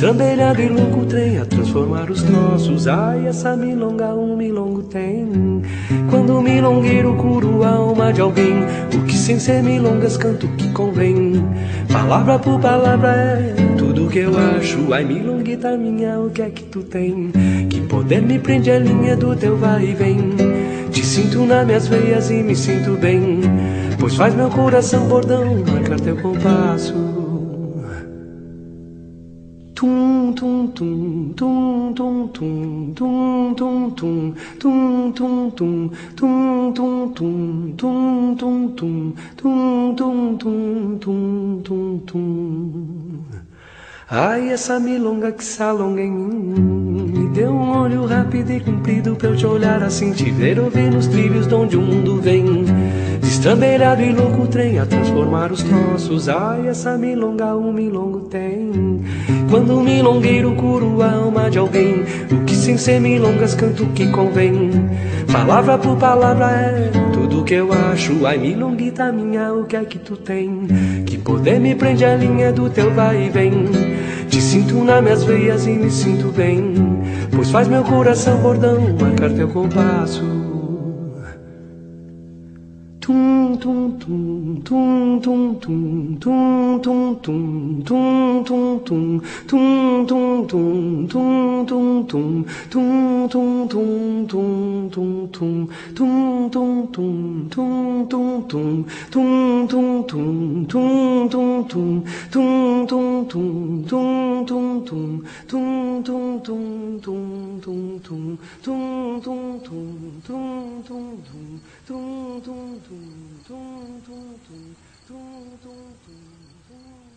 Destrambelhado e louco trem a transformar os nossos Ai, essa milonga um milongo tem. Quando o milongueiro cura a alma de alguém O que sem ser milongas canto que convém. Palavra por palavra é tudo que eu acho. Ai, milonguita minha, o que é que tu tem? Que poder me prende a linha do teu vai e vem. Te sinto nas minhas veias e me sinto bem. Pois faz meu coração bordão marcar teu compasso Ai, essa milonga que se alonga em mim Me deu um olho rápido e comprido pra eu te olhar assim Te ver ouvir nos trilhos de onde o mundo vem. Destrambelhado e louco trem a transformar os troços. Ai, essa milonga um milongo tem Quando milongueiro cura a alma de alguém O que sem ser milongas canto que convém. Palavra por palavra é tudo que eu acho. Ai, milonguita minha, o que é que tu tem? Que poder me prende a linha do teu vai e vem Te sinto nas minhas veias e me sinto bem Pois faz meu coração bordão marcar teu compasso 咚咚咚。トントントントントン。